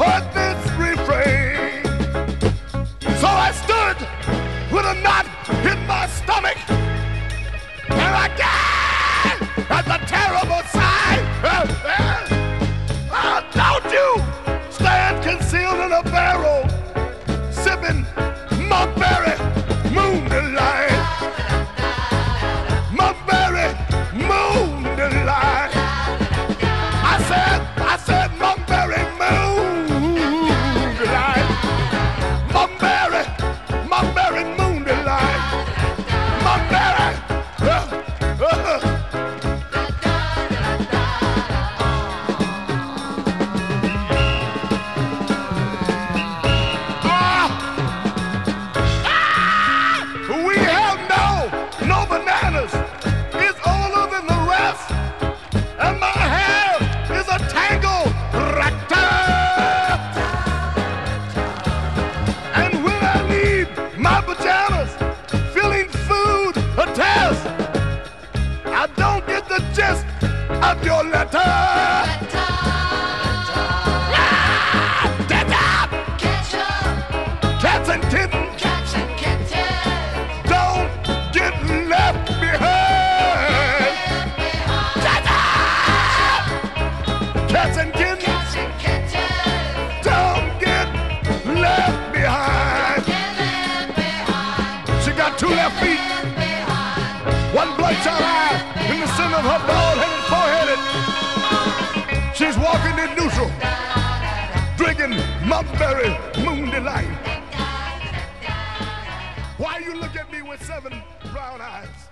report this refrain. So I stood with a knot in my stomach and I gagged at the terrible sight. I don't get the gist of your letter. letter. Ah, get up! Cats and kittens don't get left behind. Get up! Cats and kittens don't get left behind. She got two left feet, one bloodshot eye the center of her bald-headed forehead. She's walking in neutral, drinking Monkberry Moon Delight. Why you look at me with seven brown eyes?